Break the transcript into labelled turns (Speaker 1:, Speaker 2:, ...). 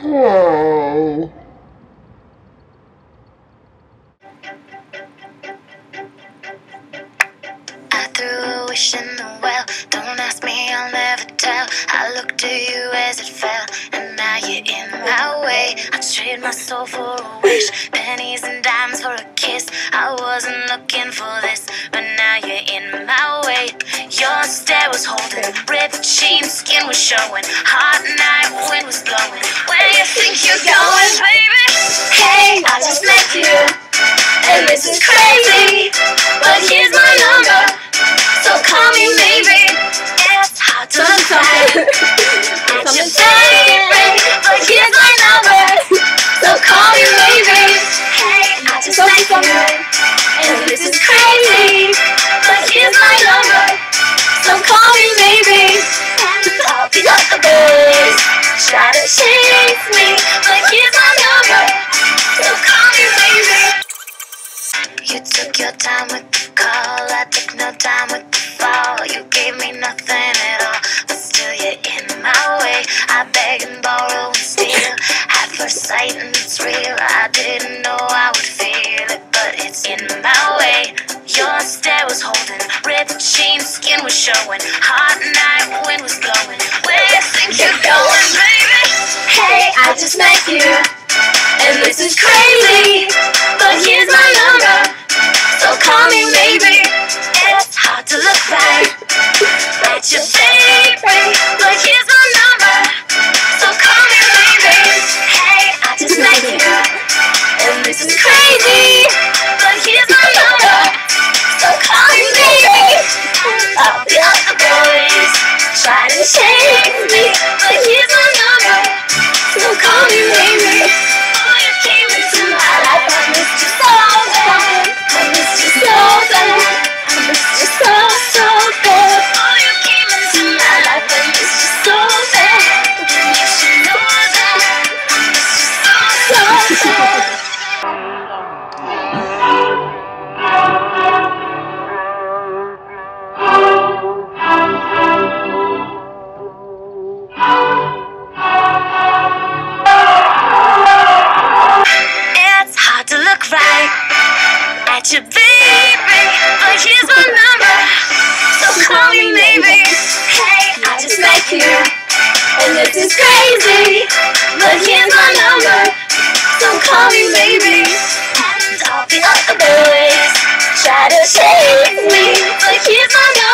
Speaker 1: Oh.
Speaker 2: I threw a wish in the well. Don't ask me, I'll never tell. I looked to you as it fell, and now you're in my way. I trade my soul for a wish, pennies and dimes for a kiss. I wasn't looking for this, but now you're in my way. Your stare was holding, ripped jeans, skin was showing, hot night wind was blowing. Where you think you're going, baby? Chase me, but here's my number. So call me maybe. You took your time with the call, I took no time with the fall. You gave me nothing at all, but still you're in my way. I beg and borrow and steal, at first sight and it's real. I didn't know I would feel it, but it's in my way. Your stare was holding, ripped jeans, skin was showing, hot night wind was blowing. I just met you. And this is crazy, but here's my number. So call me maybe. It's hard to look right at your favorite, but here's my number. So call me maybe. Hey, I just met you, and this is crazy, but here's my number. So call me maybe. Be up the boys, try to change me, but here's my number. here. And this is crazy. But here's my number. So call me, baby. And I'll be like the boys. Try to chase me. But here's my number.